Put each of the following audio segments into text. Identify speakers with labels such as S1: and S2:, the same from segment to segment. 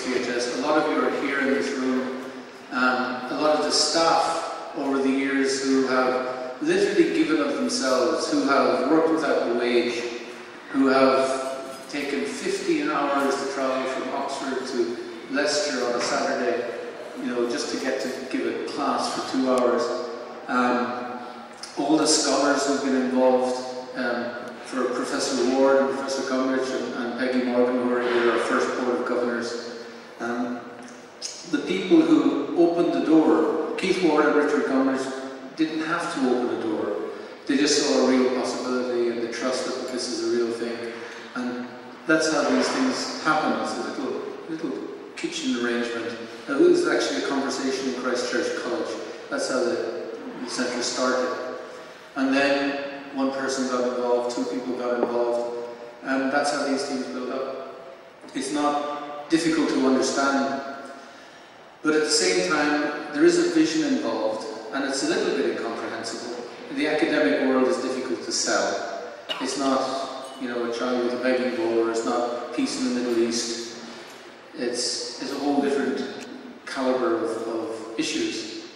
S1: CHS. A lot of you are here in this room. Um, a lot of the staff over the years who have literally given of themselves, who have worked without a wage, who have taken 15 hours to travel from Oxford to Leicester on a Saturday, you know, just to get to give a class for two hours. Um, all the scholars who've been involved, um, for Professor Ward and Professor Gombrich and, and, Peggy Morgan, who are our first board of governors. Um, the people who opened the door, Keith Ward and Richard Gombrich, didn't have to open the door. They just saw a real possibility and they trusted that this is a real thing. And that's how these things happen. It's a little, little kitchen arrangement. Now, it was actually a conversation in Christchurch College. That's how the, the centre started. And then one person got involved, two people got involved, and that's how these things build up. It's not difficult to understand, but at the same time, there is a vision involved, and it's a little bit incomprehensible. The academic world is difficult to sell. It's not, you know, a child with a begging bowl, or it's not peace in the Middle East. It's, it's a whole different caliber of, of issues.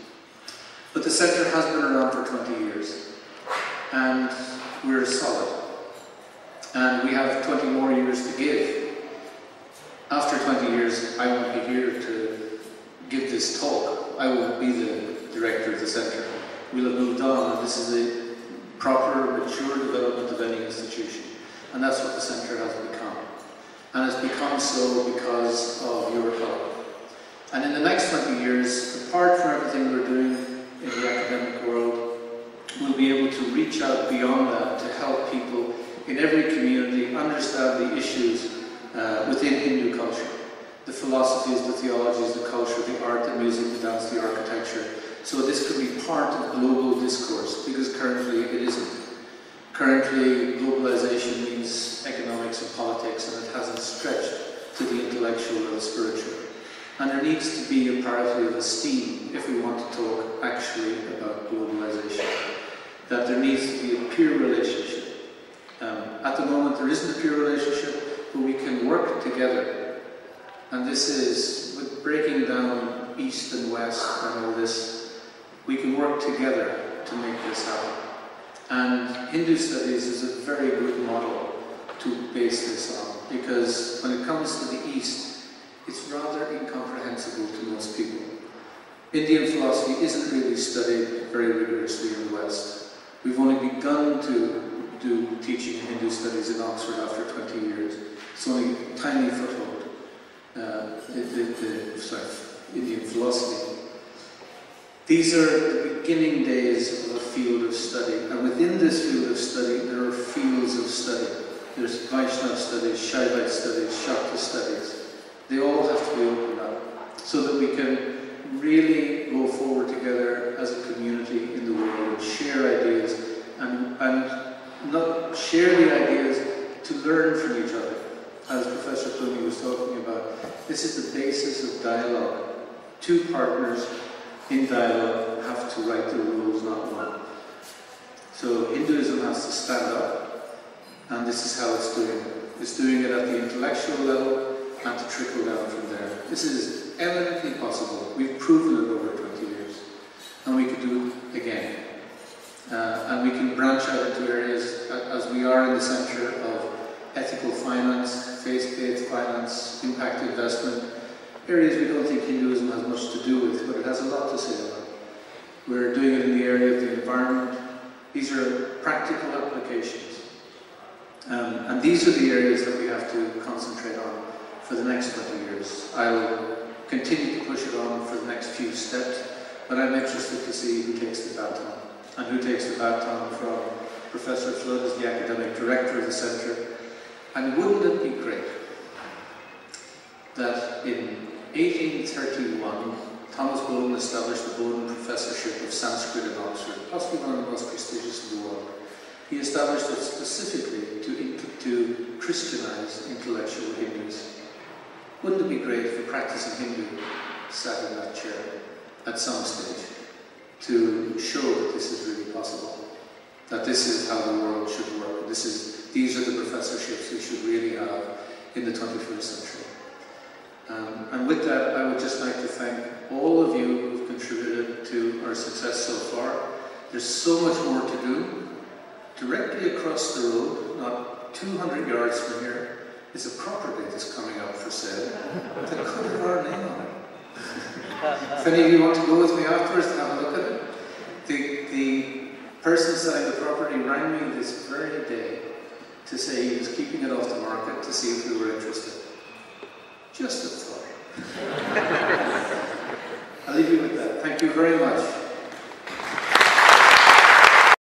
S1: But the centre has been around for 20 years and we're solid. And we have 20 more years to give. After 20 years, I won't be here to give this talk. I won't be the director of the centre. We'll have moved on, and this is a proper, mature development of any institution. And that's what the centre has become. And it's become so because of your help. And in the next 20 years, apart from everything we're doing in the academic world, we'll be able to reach out beyond that to help people in every community understand the issues uh, within Hindu culture. The philosophies, the theologies, the culture, the art, the music, the dance, the architecture. So this could be part of global discourse, because currently it isn't. Currently, globalization means economics and politics, and it hasn't stretched to the intellectual and the spiritual. And there needs to be a parity of esteem if we want to talk actually about globalization that there needs to be a peer relationship. Um, at the moment, there isn't a peer relationship, work together. And this is, with breaking down East and West and all this, we can work together to make this happen. And Hindu studies is a very good model to base this on, because when it comes to the East, it's rather incomprehensible to most people. Indian philosophy isn't really studied very rigorously in the West. We've only begun to do teaching Hindu studies in Oxford after 20 years. It's only a tiny foothold. Uh, the, the, sorry, Indian philosophy. These are the beginning days of a field of study, and within this field of study, there are fields of study. There's Vaishnava studies, Shaivite studies, Shakti studies. They all have to be opened up so that we can really go forward together as a community in the world and share ideas and, and not share the ideas to learn from each other. As Professor Plumey was talking about, this is the basis of dialogue. Two partners in dialogue have to write the rules, not one. So Hinduism has to stand up, and this is how it's doing it. It's doing it at the intellectual level and to trickle down from there. This is eminently possible. We've proven it over 20 years. And we can do it again. Uh, and we can branch out into areas, uh, as we are in the centre of ethical finance, faith-based finance, impact investment, areas we don't think Hinduism has much to do with, but it has a lot to say about. We're doing it in the area of the environment. These are practical applications. Um, and these are the areas that we have to concentrate on for the next 20 years. I'll continue to push it on for the next few steps, but I'm interested to see who takes the baton and who takes the baton from Professor Flood as the academic director of the centre. And wouldn't it be great that in 1831 Thomas Boden established the Boden Professorship of Sanskrit in Oxford, possibly one of the most prestigious in the world. He established it specifically to, to Christianize intellectual Hindus. Wouldn't it be great if a practicing Hindu sat in that chair at some stage to show that this is really possible? That this is how the world should work. This is, these are the professorships we should really have in the 21st century. Um, and with that, I would just like to thank all of you who've contributed to our success so far. There's so much more to do. Directly across the road, not 200 yards from here, is a property that's coming up for sale that could have our name on it. if any of you want to go with me afterwards and have a look at it, the, the person selling the property rang me this very day to say he was keeping it off the market to see if we were interested. Just a thought. I'll leave you with that. Thank you very much.